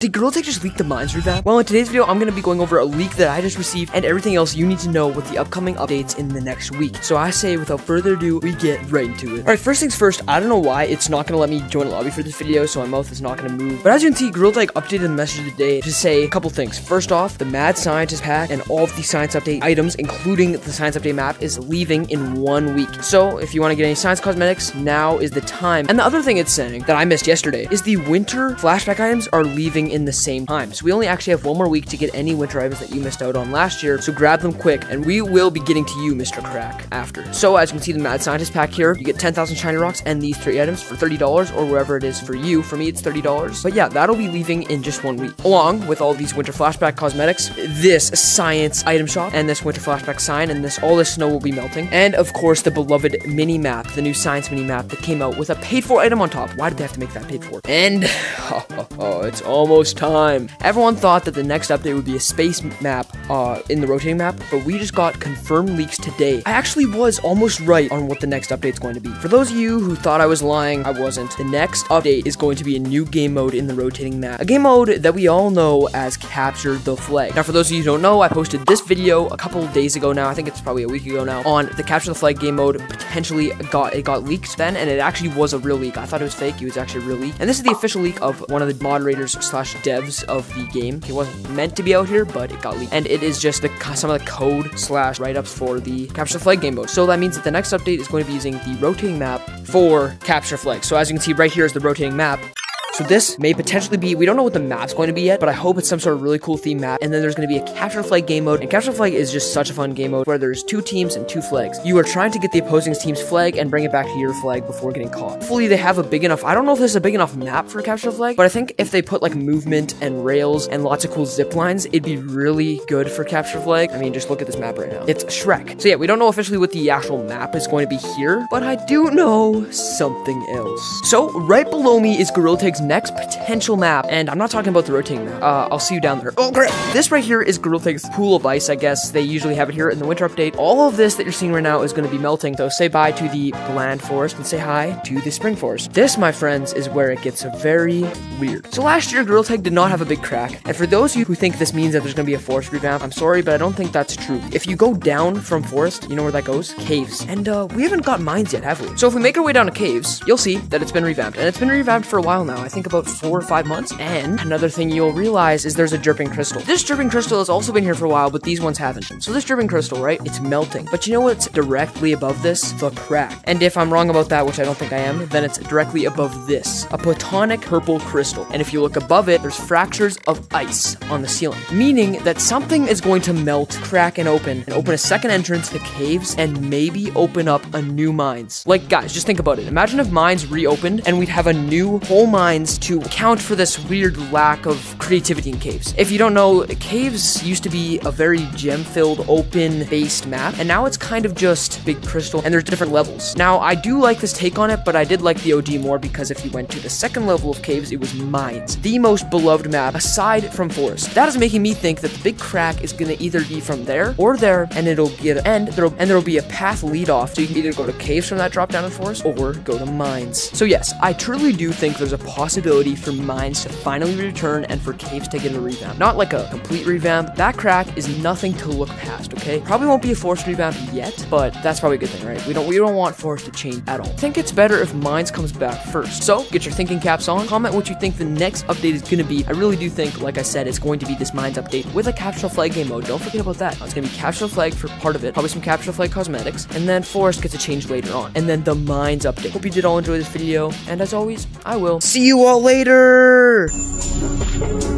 Did Gorilla just leak the mines revamp? Well, in today's video, I'm going to be going over a leak that I just received and everything else you need to know with the upcoming updates in the next week. So I say, without further ado, we get right into it. Alright, first things first, I don't know why it's not going to let me join a lobby for this video, so my mouth is not going to move. But as you can see, Gorilla updated the message of the day to say a couple things. First off, the Mad Scientist pack and all of the Science Update items, including the Science Update map, is leaving in one week. So if you want to get any Science Cosmetics, now is the time. And the other thing it's saying that I missed yesterday is the Winter Flashback items are leaving in the same time. So we only actually have one more week to get any winter items that you missed out on last year. So grab them quick, and we will be getting to you, Mr. Crack, after. So as you can see, the Mad Scientist pack here, you get 10,000 shiny rocks and these three items for $30 or wherever it is for you. For me, it's $30. But yeah, that'll be leaving in just one week. Along with all these winter flashback cosmetics, this science item shop, and this winter flashback sign, and this all this snow will be melting. And of course, the beloved mini map, the new science mini map that came out with a paid for item on top. Why did they have to make that paid for? And oh, oh, oh it's almost time. Everyone thought that the next update would be a space map uh, in the rotating map, but we just got confirmed leaks today. I actually was almost right on what the next update is going to be. For those of you who thought I was lying, I wasn't. The next update is going to be a new game mode in the rotating map. A game mode that we all know as Capture the Flag. Now, for those of you who don't know, I posted this video a couple days ago now. I think it's probably a week ago now on the Capture the Flag game mode. Potentially got it got leaked then, and it actually was a real leak. I thought it was fake. It was actually a real leak. And this is the official leak of one of the moderators slash devs of the game. It wasn't meant to be out here, but it got leaked. And it is just the some of the code slash write-ups for the Capture Flag game mode. So that means that the next update is going to be using the rotating map for Capture Flag. So as you can see right here is the rotating map. So this may potentially be, we don't know what the map's going to be yet, but I hope it's some sort of really cool theme map. And then there's going to be a capture flag game mode. And capture flag is just such a fun game mode where there's two teams and two flags. You are trying to get the opposing team's flag and bring it back to your flag before getting caught. Hopefully they have a big enough, I don't know if there's a big enough map for capture flag, but I think if they put like movement and rails and lots of cool zip lines, it'd be really good for capture flag. I mean, just look at this map right now. It's Shrek. So yeah, we don't know officially what the actual map is going to be here, but I do know something else. So right below me is Gorilla Tag's next potential map, and I'm not talking about the rotating map. Uh, I'll see you down there. Oh, great! This right here is Tag's Pool of Ice, I guess. They usually have it here in the winter update. All of this that you're seeing right now is going to be melting, so say bye to the bland forest and say hi to the spring forest. This, my friends, is where it gets very weird. So last year, Tag did not have a big crack, and for those of you who think this means that there's going to be a forest revamp, I'm sorry, but I don't think that's true. If you go down from forest, you know where that goes? Caves. And uh, we haven't got mines yet, have we? So if we make our way down to caves, you'll see that it's been revamped, and it's been revamped for a while now. I think about four or five months. And another thing you'll realize is there's a dripping crystal. This dripping crystal has also been here for a while, but these ones haven't. So this dripping crystal, right? It's melting. But you know what's directly above this? The crack. And if I'm wrong about that, which I don't think I am, then it's directly above this. A platonic purple crystal. And if you look above it, there's fractures of ice on the ceiling. Meaning that something is going to melt, crack, and open, and open a second entrance to caves, and maybe open up a new mines. Like, guys, just think about it. Imagine if mines reopened, and we'd have a new whole mines to account for this weird lack of creativity in caves. If you don't know, caves used to be a very gem-filled, open-based map, and now it's kind of just big crystal, and there's different levels. Now, I do like this take on it, but I did like the OG more because if you went to the second level of caves, it was mines. The most beloved map, aside from forest. That is making me think that the big crack is gonna either be from there or there, and it'll an end, there'll, and there'll be a path lead off, so you can either go to caves from that drop down in forest, or go to mines. So yes, I truly do think there's a possibility for mines to finally return and for caves to get a revamp. Not like a complete revamp. That crack is nothing to look past, okay? Probably won't be a forced revamp yet, but that's probably a good thing, right? We don't we don't want forest to change at all. I think it's better if mines comes back first. So get your thinking caps on. Comment what you think the next update is gonna be. I really do think, like I said, it's going to be this mines update with a capture flag game mode. Don't forget about that. It's gonna be capture flag for part of it, probably some capture flag cosmetics, and then forest gets a change later on. And then the mines update. Hope you did all enjoy this video, and as always, I will see you all later. You.